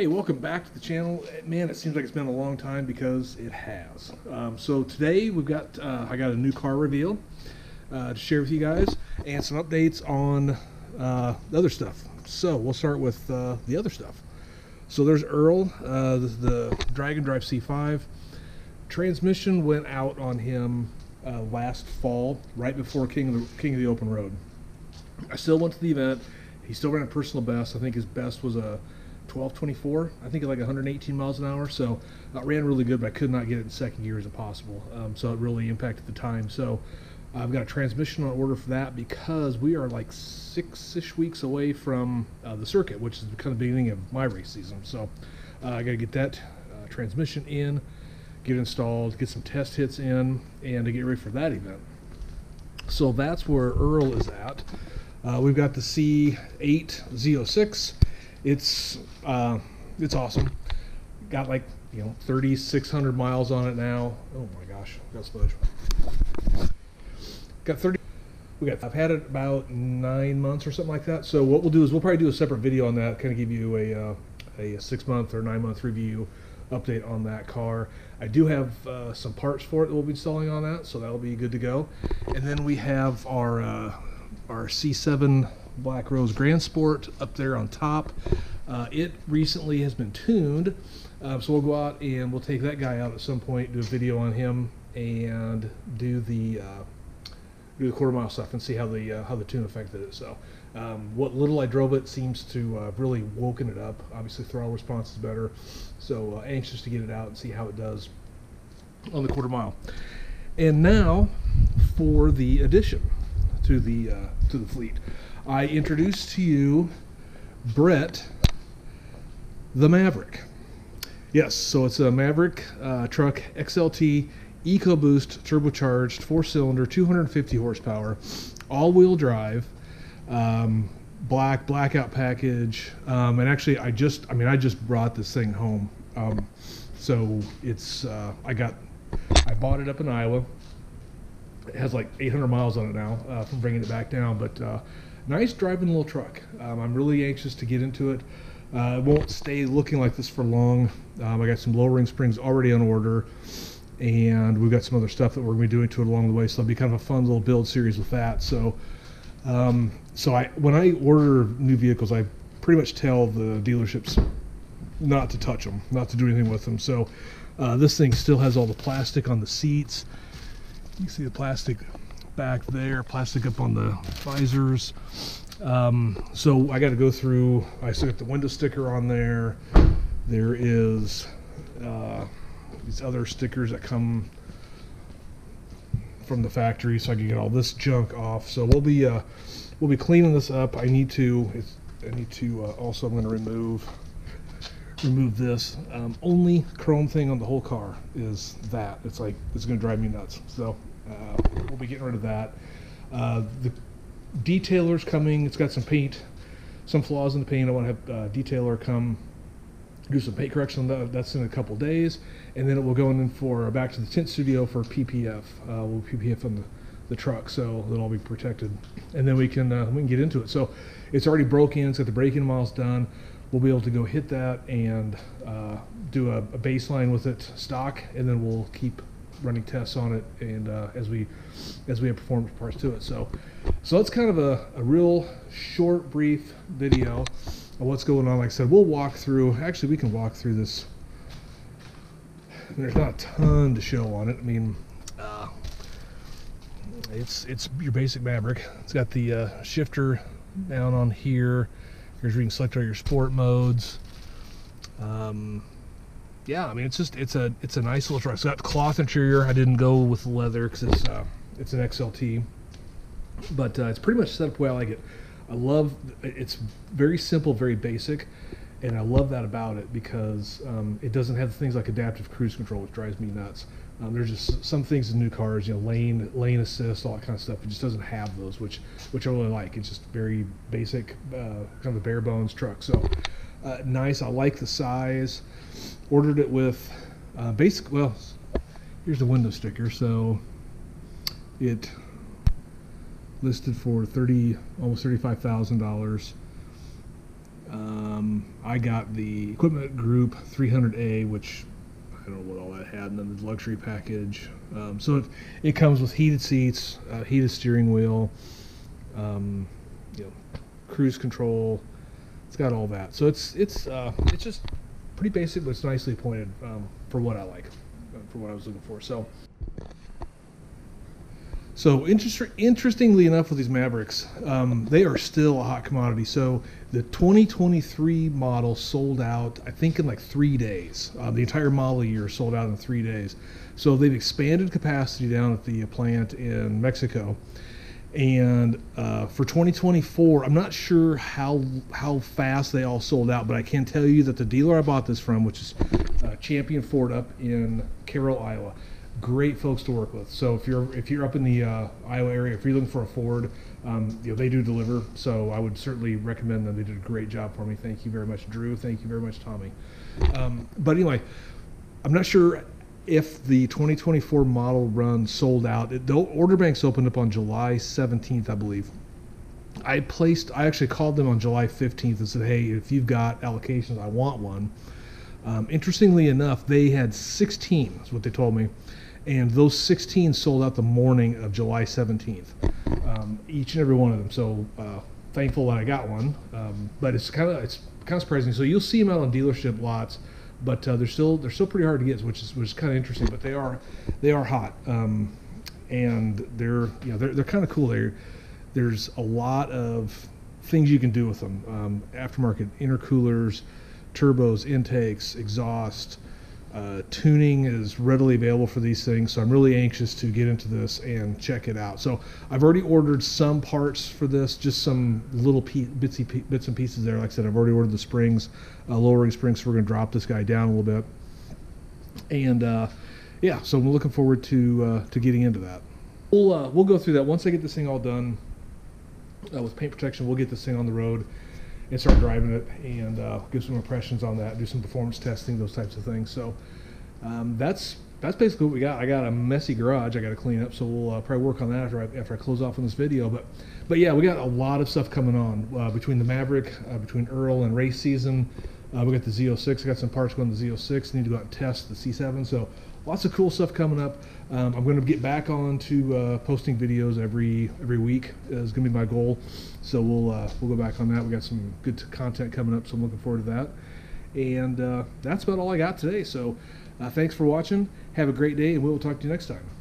Hey, welcome back to the channel. Man, it seems like it's been a long time because it has. Um, so today we've got uh, I got a new car reveal uh, to share with you guys and some updates on uh, the other stuff. So we'll start with uh, the other stuff. So there's Earl, uh, the, the Dragon Drive C5. Transmission went out on him uh, last fall, right before King of the King of the Open Road. I still went to the event. He still ran a personal best. I think his best was a 1224. I think like 118 miles an hour. So uh, ran really good, but I could not get it in second gear as impossible. Um, so it really impacted the time. So I've got a transmission on order for that because we are like six-ish weeks away from uh, the circuit, which is kind of the beginning of my race season. So uh, I got to get that uh, transmission in, get it installed, get some test hits in, and to get ready for that event. So that's where Earl is at. Uh, we've got the C8 Z06 it's uh, it's awesome. Got like you know 3,600 miles on it now. Oh my gosh, got smudge. Got 30. We got. I've had it about nine months or something like that. So what we'll do is we'll probably do a separate video on that, kind of give you a uh, a six month or nine month review update on that car. I do have uh, some parts for it that we'll be installing on that, so that'll be good to go. And then we have our uh, our C7 Black Rose Grand Sport up there on top. Uh, it recently has been tuned, uh, so we'll go out and we'll take that guy out at some point, do a video on him, and do the uh, do the quarter mile stuff and see how the uh, how the tune affected it. So, um, what little I drove it seems to uh, really woken it up. Obviously, throttle response is better, so uh, anxious to get it out and see how it does on the quarter mile. And now for the addition to the to the fleet. I introduce to you Brett the Maverick. Yes, so it's a Maverick uh, truck XLT EcoBoost turbocharged four cylinder, 250 horsepower, all wheel drive, um, black blackout package. Um, and actually, I just, I mean, I just brought this thing home. Um, so it's, uh, I got, I bought it up in Iowa. It has like 800 miles on it now uh, from bringing it back down, but uh, nice driving little truck. Um, I'm really anxious to get into it. Uh, it won't stay looking like this for long. Um, I got some lowering springs already on order, and we've got some other stuff that we're going to be doing to it along the way. So it'll be kind of a fun little build series with that. So, um, so I when I order new vehicles, I pretty much tell the dealerships not to touch them, not to do anything with them. So uh, this thing still has all the plastic on the seats. You see the plastic back there, plastic up on the visors. Um, so I got to go through, I still got the window sticker on there. There is uh, these other stickers that come from the factory so I can get all this junk off. So we'll be uh, we'll be cleaning this up. I need to I need to uh, also I'm going to remove remove this. Um, only chrome thing on the whole car is that. It's like it's going to drive me nuts. So uh, we'll be getting rid of that. Uh, the detailer's coming. It's got some paint, some flaws in the paint. I want to have uh, detailer come do some paint correction. That's in a couple days, and then it will go in for back to the tint studio for PPF. Uh, we'll PPF on the, the truck, so it'll all be protected, and then we can uh, we can get into it. So it's already broken. It's got the break-in miles done. We'll be able to go hit that and uh, do a, a baseline with it stock, and then we'll keep running tests on it and uh, as we as we have performance parts to it. So so that's kind of a, a real short, brief video of what's going on. Like I said, we'll walk through. Actually, we can walk through this. There's not a ton to show on it. I mean, uh, it's it's your basic Maverick. It's got the uh, shifter down on here. Here's where you can select all your sport modes. Um, yeah, I mean it's just it's a it's a nice little truck. It's got cloth interior. I didn't go with leather because it's uh, it's an XLT, but uh, it's pretty much set up the way I like it. I love it's very simple, very basic, and I love that about it because um, it doesn't have things like adaptive cruise control, which drives me nuts. Um, there's just some things in new cars, you know, lane lane assist, all that kind of stuff. It just doesn't have those, which which I really like. It's just very basic, uh, kind of a bare bones truck. So uh, nice. I like the size. Ordered it with uh, basic. Well, here's the window sticker. So it listed for thirty, almost thirty-five thousand dollars. Um, Um, I got the Equipment Group 300A, which I don't know what all that had, and then the luxury package. Um, so it, it comes with heated seats, uh, heated steering wheel, um, you know, cruise control. It's got all that. So it's it's uh, it's just pretty basic, but it's nicely appointed um, for what I like, uh, for what I was looking for. So. So interest, interestingly enough, with these Mavericks, um, they are still a hot commodity. So the 2023 model sold out, I think, in like three days. Uh, the entire model year sold out in three days. So they've expanded capacity down at the plant in Mexico. And uh, for 2024, I'm not sure how how fast they all sold out, but I can tell you that the dealer I bought this from, which is uh, Champion Ford up in Carroll, Iowa, great folks to work with. So if you're if you're up in the uh, Iowa area, if you're looking for a Ford, um, you know they do deliver. So I would certainly recommend them. They did a great job for me. Thank you very much, Drew. Thank you very much, Tommy. Um, but anyway, I'm not sure if the 2024 model run sold out. It, the order banks opened up on July 17th, I believe. I placed. I actually called them on July 15th and said, "Hey, if you've got allocations, I want one." Um, interestingly enough, they had 16. That's what they told me, and those 16 sold out the morning of July 17th. Um, each and every one of them. So uh, thankful that I got one. Um, but it's kind of it's kind of surprising. So you'll see them out on dealership lots but uh, they're still they're still pretty hard to get, which is which is kind of interesting. But they are they are hot, um, and they're you know they're they're kind of cool. There, there's a lot of things you can do with them. Um, aftermarket intercoolers, turbos, intakes, exhaust. Uh, tuning is readily available for these things, so I'm really anxious to get into this and check it out. So I've already ordered some parts for this, just some little bitsy bits and pieces there. Like I said, I've already ordered the springs, uh, lowering springs, so we're going to drop this guy down a little bit. And uh, yeah, so I'm looking forward to uh, to getting into that. We'll uh, we'll go through that once I get this thing all done uh, with paint protection. We'll get this thing on the road and start driving it and uh, give some impressions on that, do some performance testing, those types of things. So um, that's that's basically what we got. I got a messy garage I got to clean up, so we'll uh, probably work on that after I, after I close off on this video. But but yeah, we got a lot of stuff coming on uh, between the Maverick, uh, between Earl and race season. Uh, we got the Z06. I got some parts going to the Z06. Need to go out and test the C7. So lots of cool stuff coming up. Um, I'm going to get back on to uh, posting videos every every week is going to be my goal. So we'll uh, we'll go back on that. We got some good content coming up, so I'm looking forward to that. And uh, that's about all I got today. So uh, thanks for watching. Have a great day, and we'll talk to you next time.